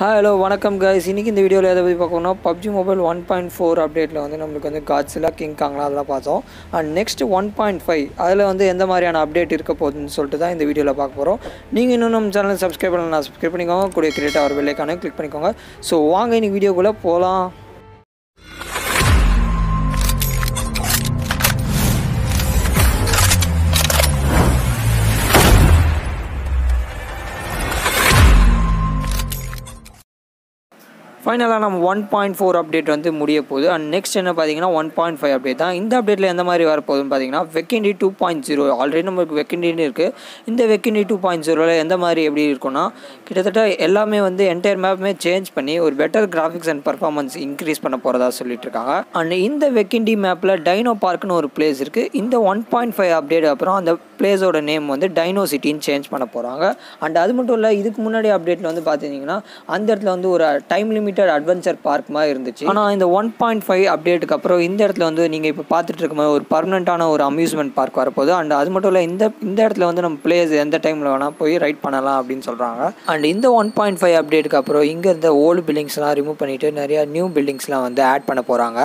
Hello வணக்கம் guys இன்றைக்கி இந்த வீடியோவில் எதை பற்றி பார்க்கணும்னா PUBG mobile one point four அப்டேட்டில் வந்து நம்மளுக்கு வந்து காட்ஸிலா கிங் காங்லாம் அதெல்லாம் பார்த்தோம். And next one point five அதில் வந்து எந்த மாதிரியான அப்டேட் இருக்க போகுதுன்னு சொல்லிட்டு தான் இந்த வீடியோவில் பார்க்க போகிறோம் நீங்கள் இன்னும் நம்ம சேனலை சப்ஸ்கிரைப் பண்ணலாம் சப்ஸ்கிரைப் பண்ணிக்கோங்க. கூட கிரியேட் அவர் பெல்லைக்கான கிளிக் பண்ணிக்கோங்க. ஸோ வாங்க இன்னைக்கு வீடியோக்குள்ளே போகலாம் ஃபைனலாக நம்ம ஒன் பாயிண்ட் ஃபோர் அப்டேட் வந்து முடிய போகுது. அண்ட் நெக்ஸ்ட் என்ன பார்த்தீங்கன்னா ஒன் பாயிண்ட் ஃபைவ் அப்டேட் தான். இந்த அப்டேட்டில் எந்த மாதிரி வரப்போகுதுன்னு பார்த்தீங்கன்னா Vikendi two point zero already நமக்கு வெக்கிண்டின்னு இருக்குது இந்த வெக்கிண்டி டூ பாயிண்ட் ஜீரோவில் எந்த மாதிரி எப்படி இருக்கும்னா கிட்டத்தட்ட எல்லாமே வந்து என்டையர் மேப்புமே சேஞ்ச் பண்ணி ஒரு better graphics and performance increase பண்ண போகிறதா சொல்லிட்டு இருக்காங்க. அண்ட் இந்த வெக்கண்டி மேப்பில் டைனோ பார்க்னு ஒரு பிளேஸ் இருக்குது இந்த ஒன் பாயிண்ட் ஃபைவ் அப்டேட் அப்புறம் அந்த பிளேஸோட நேம் வந்து டைனோ சிட்டின்னு சேஞ்ச் பண்ண போகிறாங்க அண்ட் அது மட்டும் இல்லை இதுக்கு முன்னாடி அப்டேட்டில் வந்து பார்த்தீங்கன்னா அந்த இடத்துல வந்து ஒரு time limit limited adventure park மாதிரி இருந்துச்சு. ஆனால் இந்த ஒன் பாயிண்ட் ஃபைவ் அப்டேட்டுக்கு அப்புறம் இந்த இடத்துல வந்து நீங்கள் இப்போ பார்த்துட்டு இருக்கும்போது ஒரு பர்மனெண்ட்டான ஒரு அம்யூஸ்மெண்ட் பார்க் வரப்போகுது. அண்ட் அது மட்டும் இல்லை இந்த இந்த இடத்துல வந்து நம்ம பிளேஸ் எந்த டைமில் வேணால் போய் ரைட் பண்ணலாம் அப்படின்னு சொல்கிறாங்க அண்ட் இந்த ஒன் பாயிண்ட் ஃபைவ் அப்டேட்டுக்கு அப்புறம் இங்கே இருந்த ஓல்டு பில்டிங்ஸ்லாம் ரிமூவ் பண்ணிவிட்டு நிறையா நியூ பில்டிங்ஸ்லாம் வந்து ஆட் பண்ண போகிறாங்க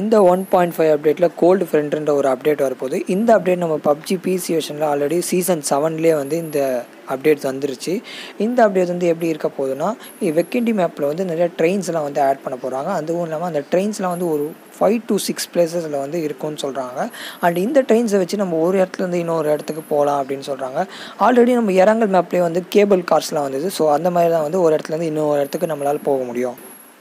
இந்த ஒன் பாயிண்ட் ஃபைவ் அப்டேட்டில் கோல்டு ஃப்ரெண்டுன்ற ஒரு அப்டேட் வரப்போகுது. இந்த அப்டேட் நம்ம பப்ஜி பிசி வெர்ஷனில் ஆல்ரெடி சீசன் செவன்லேயே வந்து இந்த அப்டேட் வந்துருச்சு. இந்த அப்டேட் வந்து எப்படி இருக்க போகுதுன்னா வெக்கிண்டி மேப்பில் வந்து நிறைய ட்ரெயின்ஸ்லாம் வந்து ஆட் பண்ண போகிறாங்க அதுவும் இல்லாமல் அந்த ட்ரெயின்ஸ்லாம் வந்து ஒரு ஃபைவ் டு சிக்ஸ் பிளேசஸில் வந்து இருக்கும்னு சொல்கிறாங்க அண்ட் இந்த ட்ரெயின்ஸை வச்சு நம்ம ஒரு இடத்துலேருந்து இன்னொரு இடத்துக்கு போகலாம் அப்படின்னு சொல்கிறாங்க ஆல்ரெடி நம்ம இறங்கல் மேப்லேயே வந்து கேபிள் கார்ஸ்லாம் வந்தது. ஸோ அந்த மாதிரி தான் வந்து ஒரு இடத்துலேருந்து இன்னொரு இடத்துக்கு நம்மளால் போக முடியும்.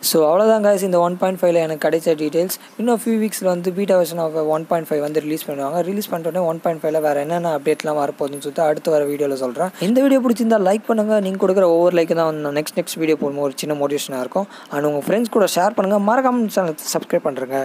ஸோ அவ்வளோதான் காய்ஸ் இந்த ஒன் பாயிண்ட் ஃபைவ்ல எனக்கு கிடைச்ச டீட்டெயில்ஸ் இன்னும் ஃபியூ வீக்ஸில் வந்து beta version of one point five வந்து ரிலீஸ் பண்ணுவாங்க. ரிலீஸ் பண்ணிட்டோடனே ஒன் பாயிண்ட் ஃபைவ்ல வேறு என்னென்ன அப்டேட்லாம் வரப்போகுதுன்னு சொல்லிட்டு அடுத்து வர வீடியோவில் சொல்கிறேன் இந்த வீடியோ பிடிச்சிருந்தா லைக் பண்ணுங்கள் நீங்கள் கொடுக்குற ஒவ்வொரு லைக் தான் வந்து நெக்ஸ்ட் நெக்ஸ்ட் வீடியோ போடும்போது ஒரு சின்ன மோட்டிவேஷனாக இருக்கும். அண்ட் உங்கள் ஃப்ரெண்ட்ஸ் கூட ஷேர் பண்ணுங்கள் மறக்காமல் சேனல் சப்ஸ்கிரைப் பண்ணுறேங்க